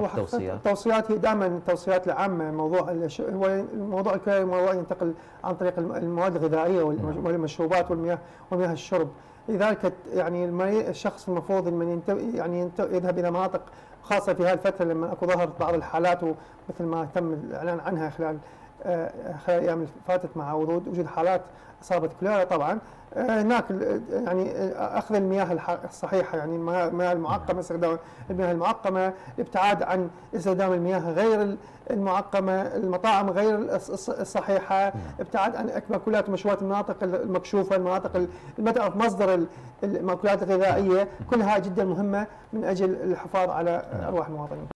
التوصيات؟ التوصيات هي دائما التوصيات العامة. موضوع الموضوع الكلى موضوع ينتقل عن طريق الم- المواد الغذائية نعم. والمشروبات والمياه ومياه الشرب. لذلك يعني الشخص المفروض من يعني يذهب إلى مناطق خاصة في هذه الفترة لما أكو ظهرت بعض الحالات ومثل ما تم الإعلان عنها خلال خلال الأيام اللي فاتت مع ورود وجود حالات أصابت كوليرا طبعا. آه، هناك يعني آه، أخذ المياه الصحيحة يعني المياه المعقمة استخدام المياه المعقمة الابتعاد عن استخدام المياه غير ال- المعقمة المطاعم غير الص- الص- الصحيحة ابتعاد عن اكل مأكولات ومشروبات المناطق المكشوفة المناطق ما تعرف مصدر ال- المأكولات الغذائية. كلها جدا مهمة من أجل الحفاظ على أرواح المواطنين.